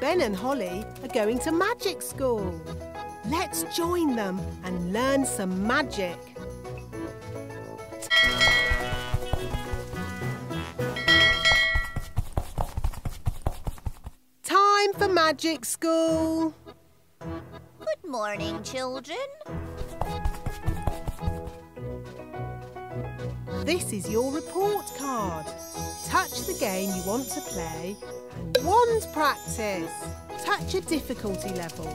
Ben and Holly are going to magic school. Let's join them and learn some magic. Time for magic school. Good morning, children. This is your report card. Touch the game you want to play and wand practice. Touch a difficulty level.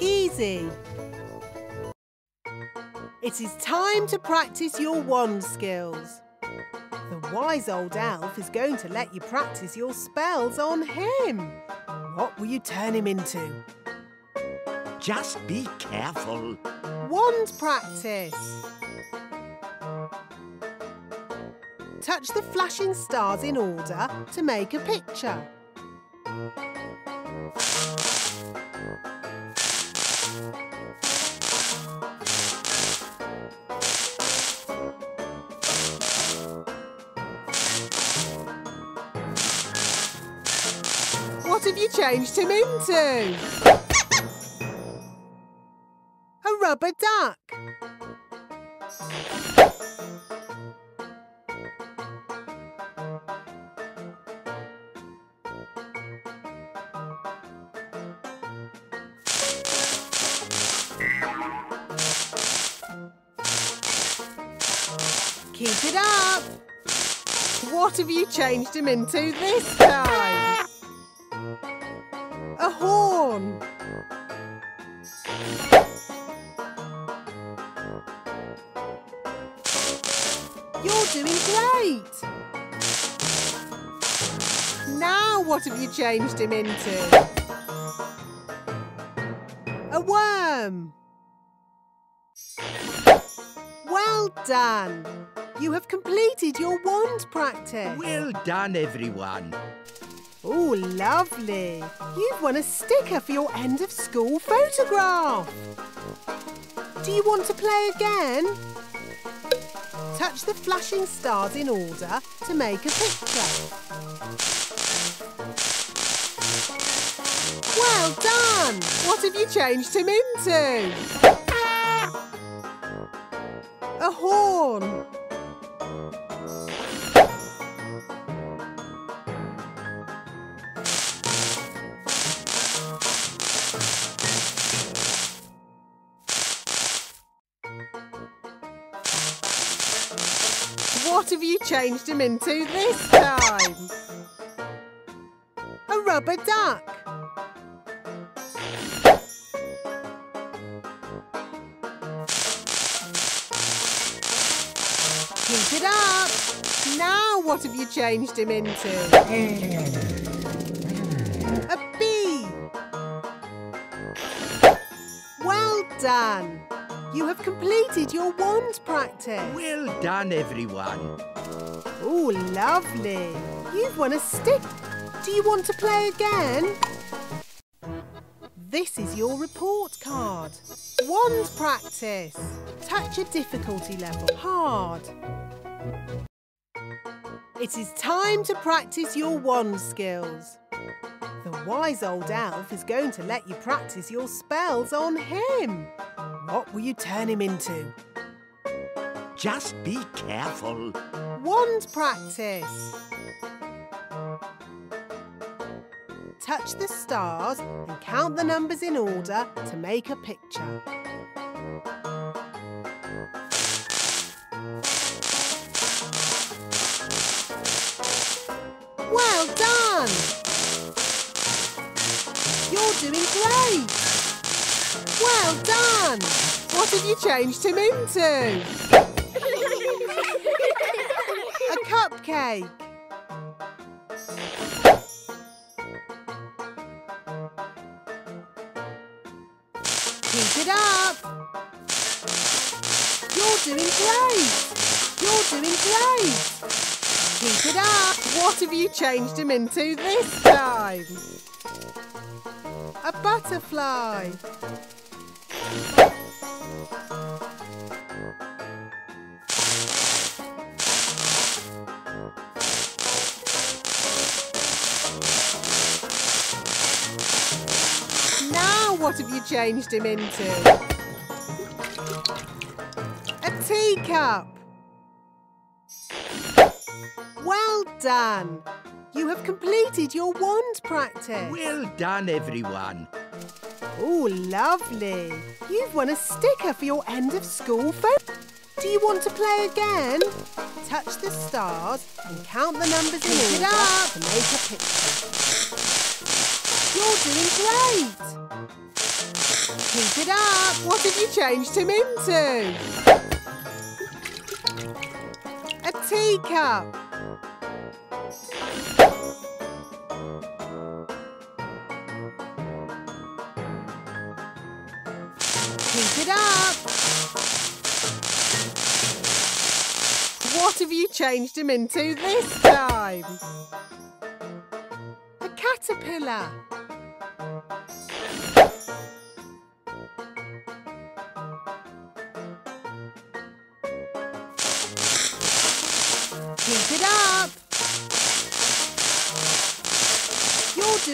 Easy. It is time to practice your wand skills. The wise old elf is going to let you practice your spells on him. What will you turn him into? Just be careful. Wand practice. Touch the flashing stars in order to make a picture. What have you changed him into? A rubber duck. Keep it up. What have you changed him into this time? Horn. You're doing great. Now what have you changed him into? A worm. Well done. You have completed your wand practice. Well done, everyone. Oh, lovely. You've won a sticker for your end of school photograph. Do you want to play again? Touch the flashing stars in order to make a picture. Well done! What have you changed him into? A horn. What have you changed him into this time? A rubber duck. Keep it up. Now what have you changed him into? A bee. Well done. You have completed your wand practice. Well done, everyone. Oh, lovely. You've won a stick. Do you want to play again? This is your report card. Wand practice. Touch a difficulty level. Hard. It is time to practice your wand skills. The wise old elf is going to let you practice your spells on him. What will you turn him into? Just be careful. Wand practice. Touch the stars and count the numbers in order to make a picture. Well done! You're doing great! Well done! What have you changed him into? A cupcake. Keep it up. You're doing great. You're doing great. Keep it up. What have you changed him into this time? A butterfly. What have you changed him into? A teacup. Well done. You have completed your wand practice. Well done, everyone. Oh, lovely. You've won a sticker for your end of school photo. Do you want to play again? Touch the stars and count the numbers in order up. to make a picture. You're doing great. Keep it up. What have you changed him into? A teacup. Keep it up. What have you changed him into this time? A caterpillar.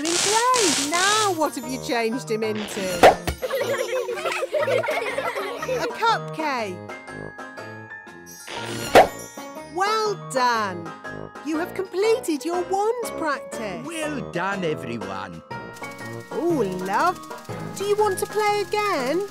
Doing great. Now what have you changed him into? A cupcake. Well done. You have completed your wand practice. Well done, everyone. Oh, love. Do you want to play again?